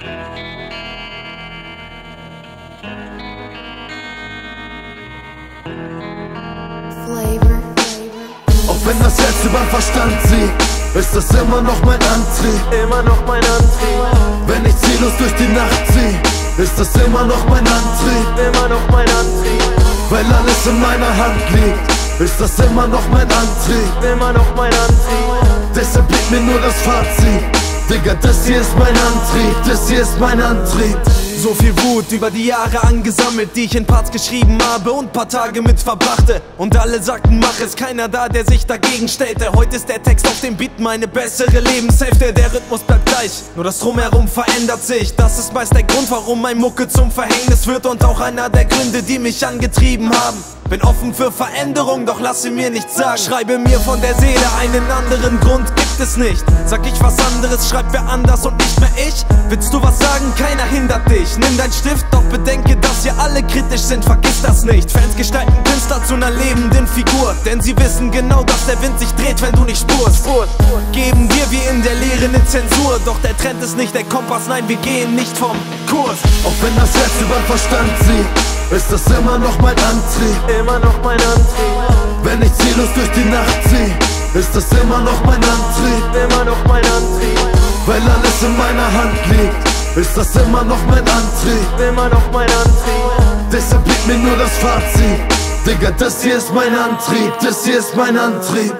Auch wenn das Herz über Verstand sieht, ist das immer noch mein Antrieb. Immer noch mein Antrieb. Wenn ich ziellos durch die Nacht zieh, ist das immer noch mein Antrieb. Immer noch mein Antrieb. Weil alles in meiner Hand liegt, ist das immer noch mein Antrieb. Immer noch mein Antrieb. Deshalb blieb mir nur das Fazit. Digga, das hier ist mein Antrieb, das hier ist mein Antrieb. So viel Wut über die Jahre angesammelt, die ich in Parts geschrieben habe und paar Tage mit verbrachte. Und alle sagten, mach es, keiner da, der sich dagegen stellte. Heute ist der Text auf dem Beat meine bessere Lebenshälfte. Der Rhythmus bleibt gleich, nur das Drumherum verändert sich. Das ist meist der Grund, warum mein Mucke zum Verhängnis wird und auch einer der Gründe, die mich angetrieben haben. Bin offen für Veränderung, doch lasse mir nichts sagen. Schreibe mir von der Seele, einen anderen Grund gibt es nicht. Sag ich was anderes, schreib wer anders und nicht mehr ich. Willst du was sagen? Keiner hindert dich. Nimm dein Stift, doch bedenke, dass wir alle kritisch sind. Vergiss das nicht. Fans gestalten Künstler zu einer lebenden Figur. Denn sie wissen genau, dass der Wind sich dreht, wenn du nicht spurst. Geben wir wie in der Lehre eine Zensur. Doch der Trend ist nicht der Kompass, nein, wir gehen nicht vom Kurs. Auch wenn das Herz über Verstand zieht, ist das immer noch mein Antrieb. Immer noch mein Antrieb, Wenn ich ziellos durch die Nacht zieh, ist das immer noch mein Antrieb. immer noch mein Antrieb, Weil alles in meiner Hand liegt, ist das immer noch mein Antrieb. immer noch mein Antrieb. Deshalb blieb mir nur das Fazit. Digga, das hier ist mein Antrieb, das hier ist mein Antrieb.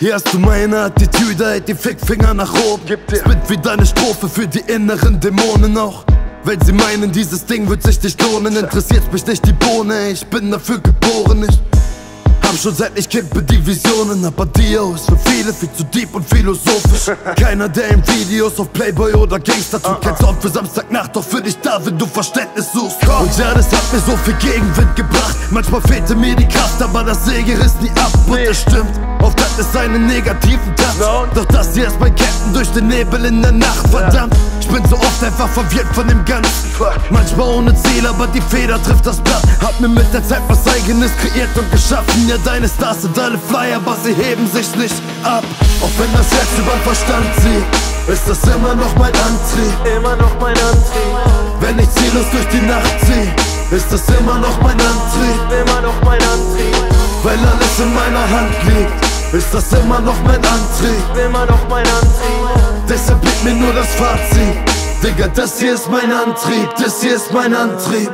Hier hast du meine Attitüde, die Fickfinger nach oben. Spit wie deine Strophe für die inneren Dämonen auch. Weil sie meinen, dieses Ding wird sich nicht lohnen, interessiert mich nicht die Bohne, ich bin dafür geboren, ich hab schon seit ich Kind bin die Visionen, aber Dio ist für viele viel zu deep und philosophisch. Keiner, der in Videos auf Playboy oder Gangster tut, kein Sound für Samstagnacht, doch für dich da, wenn du Verständnis suchst. Und ja, das hat mir so viel Gegenwind gebracht. Manchmal fehlte mir die Kraft, aber das Segel ist nie ab. Und es stimmt, oft hat es einen negativen Touch. Doch das hier ist mein Captain durch den Nebel in der Nacht, verdammt. Ich bin so oft einfach verwirrt von dem Ganzen. Manchmal ohne Ziel, aber die Feder trifft das Blatt. Hab mir mit der Zeit was eigenes kreiert und geschaffen. Ja, deine Stars sind alle fly, aber sie heben sich nicht ab. Auch wenn das Herz über den Verstand zieht, ist das immer noch mein Antrieb. Immer noch mein Antrieb, Wenn ich ziellos durch die Nacht zieh, ist das immer noch mein Antrieb. immer noch mein Antrieb, Weil alles in meiner Hand liegt, ist das immer noch mein Antrieb. immer noch mein Antrieb. Deshalb blieb mir nur das Fazit. Digga, das hier ist mein Antrieb, das hier ist mein Antrieb.